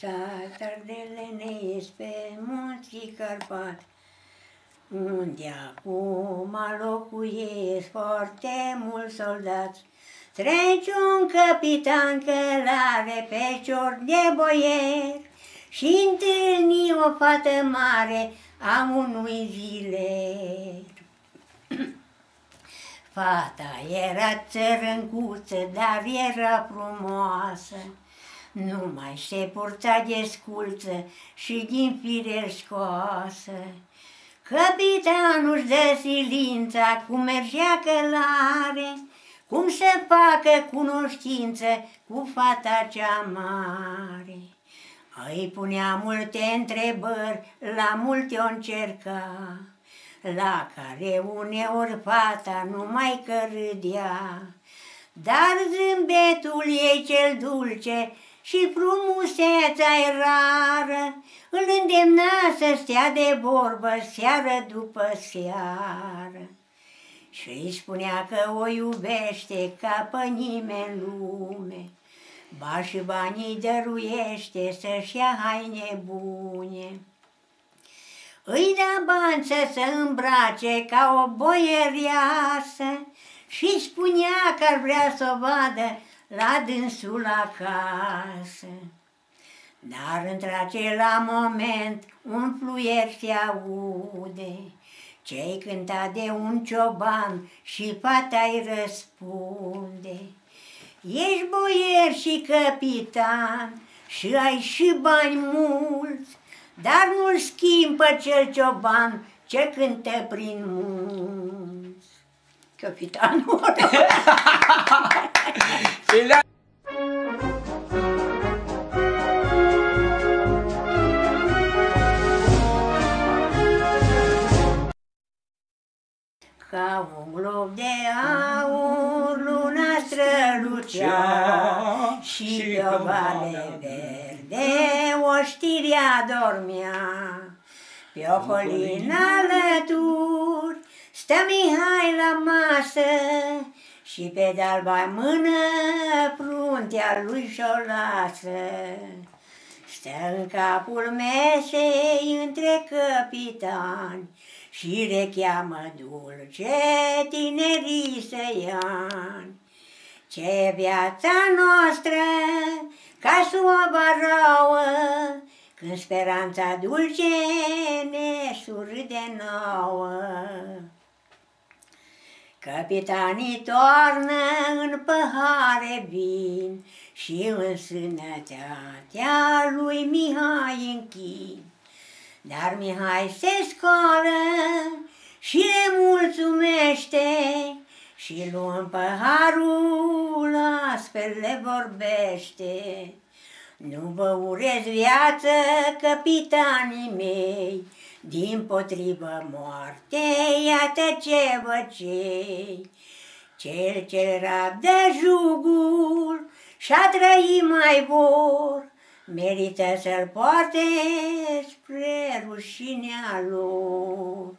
sat, ardele ne ies pe munții Carpat, unde acum locuiesc foarte mulți soldați. Trece un capitan călare pe cior de boier și întâlni o fată mare a unui ziler. Fata era țărâncuță, dar era frumoasă, nu mai se purta de sculță și din fire scoasă. Capitanul își dă silința cum mergea călare, cum să facă cunoștință cu fata cea mare. Îi punea multe întrebări, la multe o încerca, la care uneori fata numai că râdea. Dar zâmbetul ei cel dulce și frumusețea rară îl îndemna să stea de vorbă seară după seară. Și îi spunea că o iubește ca pe nimeni lume, ba și banii dăruiește să-și ia haine bune. Îi da bani să se îmbrace ca o boieriasă și spunea că ar vrea să o vadă la dânsul acasă. Dar într-acela moment un fluier se aude, ce-i cânta de un cioban și fata-i răspunde. Ești boier și capitan și ai și bani mulți, dar nu-l schimbă cel cioban ce cântă prin munți. Capitanul. Ca un glob de aur luna strălucea și pe o vale verde o știrea dormea. Pe o colină alături stă Mihai la masă și pe de-alba mână fruntea lui și-o lasă. Stă în capul mesei între capitani și le cheamă dulce tinerii săiani. Ce viața noastră ca suaba rouă, când speranța dulce ne surâde nouă. Capitanii toarnă în păhare vin și în sănătatea lui Mihai închin. Dar Mihai se scoală și le mulțumește și luând păharul astfel le vorbește. Nu vă urez viață, capitanii mei, din potrivă moarte, iată ce vă cei. Cel ce rabdă jugul și-a trăit mai vor, merită să-l poarte spre rușinea lor.